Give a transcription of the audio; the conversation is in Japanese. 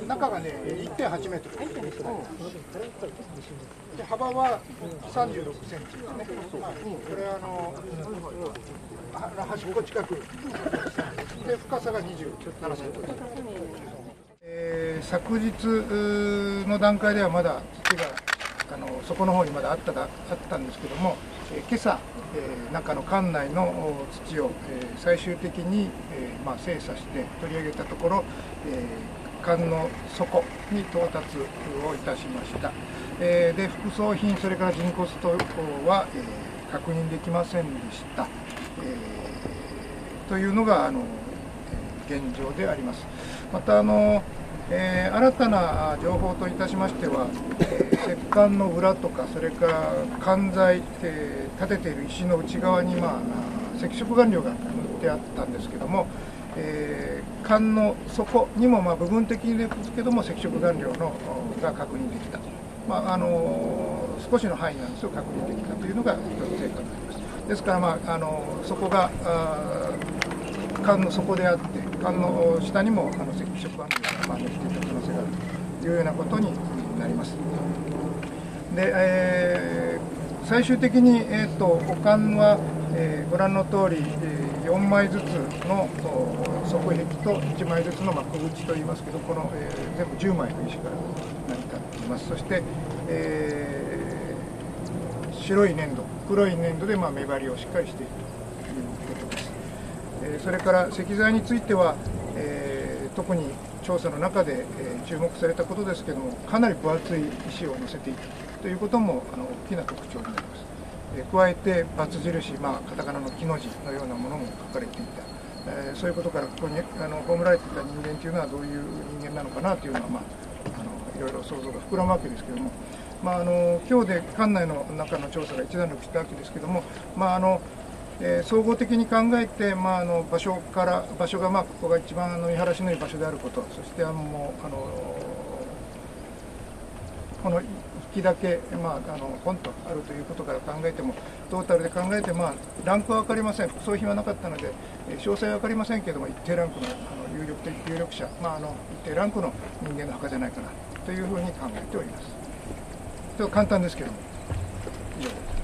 中がね1.8メートル。で幅は36センチですね、これあの端っこ近くで深さが27センチえ昨日の段階ではまだ土があの底の方にまだあっただあったんですけども、えー今朝、えー中の館内の土を、えー最終的に、えーまあ、精査して取り上げたところ、えー館の底に到達をいたしました、えーで副葬品それから人骨等は、えー確認できませんでした、えーというのがあのえ現状であります。またあの、えー新たな情報といたしましては、えー石棺の裏とか、それから管材、えー立てている石の内側に、まあ、あ赤色顔料が塗ってあったんですけども、えー棺の底にも、まあ、部分的ですけども、赤色顔料のが確認できたと、まああの少しの範囲なんですよ、確認できたというのが一つ成果になります。ですから、まあ、あのそこがあー缶の底であって、缶の下にもあの赤色板がまあ乗っていた可能性があるというようなことになります。で、えー最終的に、えー、と保管は、えーご覧の通り、え4枚ずつのお側壁と1枚ずつの、ま、小口といいますけど、この、えー全部10枚の石から成り立っています。そして、えー白い粘土、黒い粘土で、まあ、目張りをしっかりしているということです。えーそれから石材については、えー特に調査の中で、えー注目されたことですけども、かなり分厚い石を乗せていたということもあの大きな特徴になります。え加えて、×印、まあ、カタカナの木の字のようなものも書かれていた、えーそういうことから、ここにあの葬られていた人間というのはどういう人間なのかなというのは、まあ、あのいろいろ想像が膨らむわけですけども、まあ、あの今日で館内の中の調査が一段落したわけですけども、まああのえー総合的に考えて、まあ、あの場所から場所が、まあ、ここが一番あの見晴らしのいい場所であることそしてあのもうあのこの引きだけ、まあ、あのポンとあるということから考えてもトータルで考えて、まあ、ランクは分かりません。副葬品はなかったので、詳細は分かりませんけれども一定ランクのあの有力的有力者、まあ、あの一定ランクの人間の墓じゃないかなというふうに考えております。ちょっと簡単ですけども。以上です。